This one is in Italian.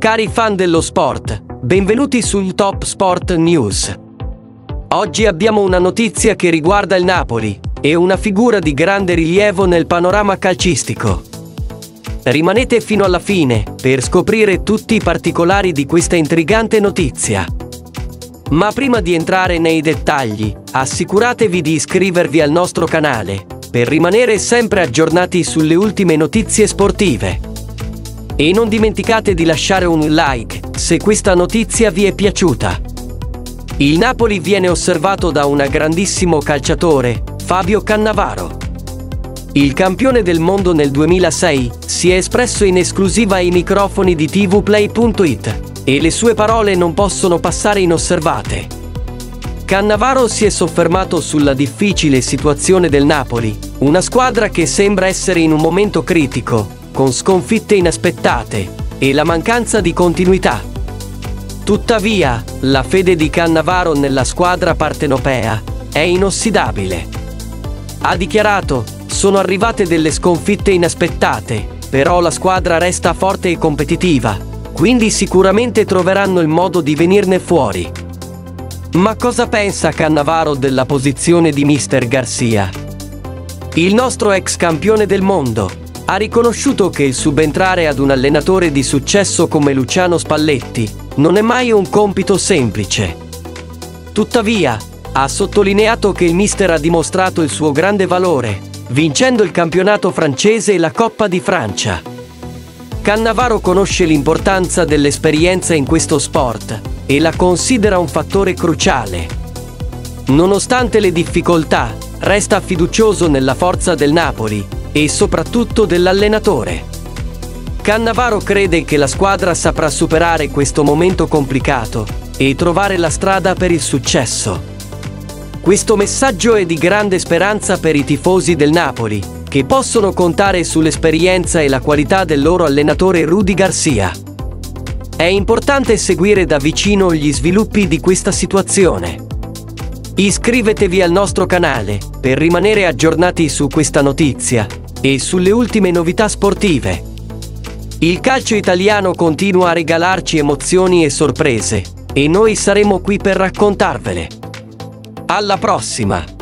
Cari fan dello sport, benvenuti sul Top Sport News. Oggi abbiamo una notizia che riguarda il Napoli e una figura di grande rilievo nel panorama calcistico. Rimanete fino alla fine per scoprire tutti i particolari di questa intrigante notizia. Ma prima di entrare nei dettagli, assicuratevi di iscrivervi al nostro canale per rimanere sempre aggiornati sulle ultime notizie sportive. E non dimenticate di lasciare un like se questa notizia vi è piaciuta. Il Napoli viene osservato da un grandissimo calciatore, Fabio Cannavaro. Il campione del mondo nel 2006 si è espresso in esclusiva ai microfoni di tvplay.it e le sue parole non possono passare inosservate. Cannavaro si è soffermato sulla difficile situazione del Napoli, una squadra che sembra essere in un momento critico, con sconfitte inaspettate e la mancanza di continuità. Tuttavia, la fede di Cannavaro nella squadra partenopea è inossidabile. Ha dichiarato, sono arrivate delle sconfitte inaspettate, però la squadra resta forte e competitiva, quindi sicuramente troveranno il modo di venirne fuori. Ma cosa pensa Cannavaro della posizione di Mister Garcia? Il nostro ex campione del mondo ha riconosciuto che il subentrare ad un allenatore di successo come Luciano Spalletti non è mai un compito semplice. Tuttavia, ha sottolineato che il mister ha dimostrato il suo grande valore, vincendo il campionato francese e la Coppa di Francia. Cannavaro conosce l'importanza dell'esperienza in questo sport e la considera un fattore cruciale. Nonostante le difficoltà, resta fiducioso nella forza del Napoli e soprattutto dell'allenatore. Cannavaro crede che la squadra saprà superare questo momento complicato e trovare la strada per il successo. Questo messaggio è di grande speranza per i tifosi del Napoli, che possono contare sull'esperienza e la qualità del loro allenatore Rudy Garcia. È importante seguire da vicino gli sviluppi di questa situazione. Iscrivetevi al nostro canale per rimanere aggiornati su questa notizia e sulle ultime novità sportive. Il calcio italiano continua a regalarci emozioni e sorprese e noi saremo qui per raccontarvele. Alla prossima!